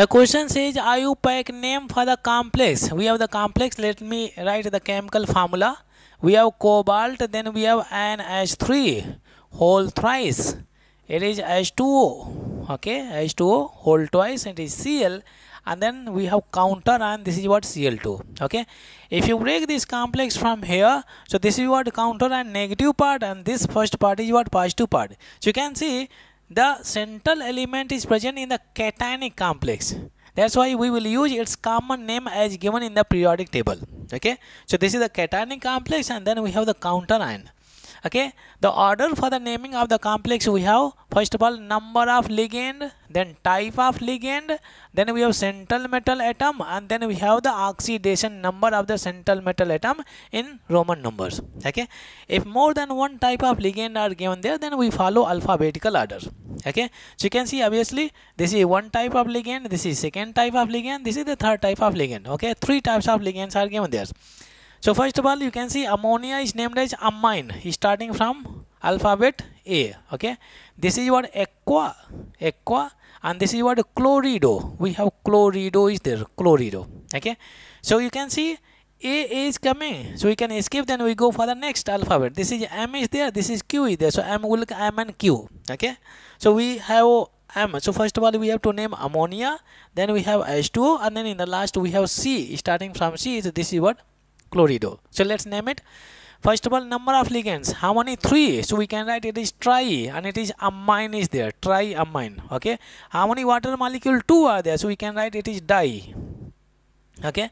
The question says "Are you IUPAC name for the complex. We have the complex. Let me write the chemical formula. We have cobalt, then we have NH3 whole thrice. It is H2O. Okay, H2O whole twice. It is Cl and then we have counter and this is what Cl2 okay if you break this complex from here so this is what counter and negative part and this first part is what positive part so you can see the central element is present in the cationic complex. That's why we will use its common name as given in the periodic table. Okay? So this is the cationic complex and then we have the counter ion okay? The order for the naming of the complex we have first of all number of ligand then type of ligand then we have central metal atom and then we have the oxidation number of the central metal atom in roman numbers. Okay? If more than one type of ligand are given there then we follow alphabetical order. Okay? So you can see obviously this is one type of ligand this is second type of ligand this is the third type of ligand. Okay? Three types of ligands are given there so first of all, you can see ammonia is named as amine, starting from alphabet A. Okay, this is what aqua, aqua, and this is what chlorido. We have chlorido is there, chlorido. Okay, so you can see A is coming, so we can escape. Then we go for the next alphabet. This is M is there. This is Q is there. So M will M and Q. Okay, so we have M. So first of all, we have to name ammonia. Then we have H2O, and then in the last we have C. Starting from C, so this is what chlorido. So let's name it. First of all, number of ligands. How many? Three. So we can write it is tri and it is amine is there. Triamine. Okay. How many water molecule? Two are there. So we can write it is di. Okay.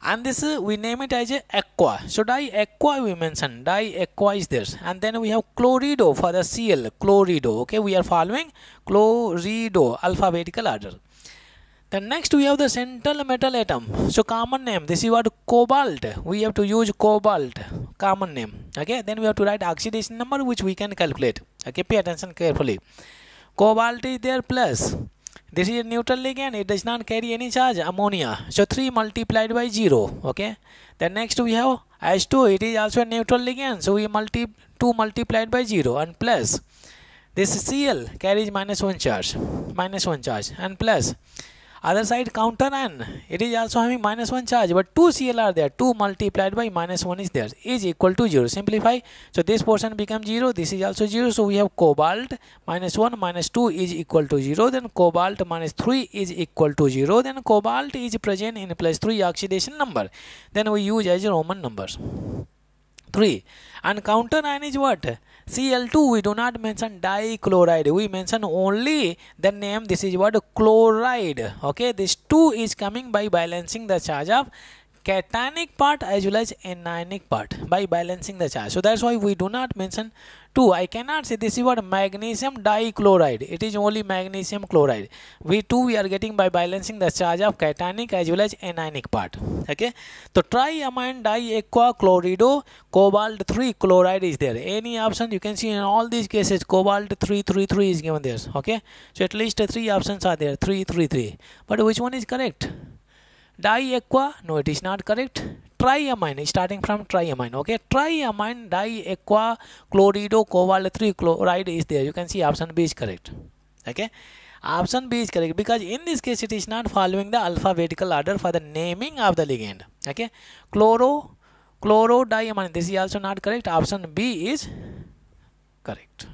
And this uh, we name it as a aqua. So di aqua we mention. Di aqua is there. And then we have chlorido for the Cl. Chlorido. Okay. We are following chlorido alphabetical order. Then next we have the central metal atom. So common name. This is what cobalt. We have to use cobalt. Common name. Okay. Then we have to write oxidation number which we can calculate. Okay. Pay attention carefully. Cobalt is there plus. This is a neutral ligand. It does not carry any charge. Ammonia. So 3 multiplied by 0. Okay. Then next we have H2. It is also a neutral ligand. So we multi 2 multiplied by 0 and plus. This Cl carries minus 1 charge. Minus 1 charge and plus other side counter n it is also having minus 1 charge but 2 cl are there. 2 multiplied by minus 1 is there. Is equal to 0 simplify. So this portion becomes 0 this is also 0 so we have cobalt minus 1 minus 2 is equal to 0 then cobalt minus 3 is equal to 0 then cobalt is present in plus 3 oxidation number. Then we use as roman numbers. 3 and counter ion is what Cl2 we do not mention dichloride. We mention only the name. This is what chloride. Okay this 2 is coming by balancing the charge of cationic part as well as anionic part by balancing the charge so that's why we do not mention 2 i cannot say this is what magnesium dichloride it is only magnesium chloride we 2 we are getting by balancing the charge of cationic as well as anionic part okay so triamine diaqua chlorido cobalt 3 chloride is there any option you can see in all these cases cobalt 333 is given there okay so at least three options are there 333 but which one is correct diaqua no it is not correct triamine starting from triamine okay triamine diaqua chlorido cobalt 3 chloride is there you can see option b is correct okay option b is correct because in this case it is not following the alphabetical order for the naming of the ligand okay chloro chloro diamine this is also not correct option b is correct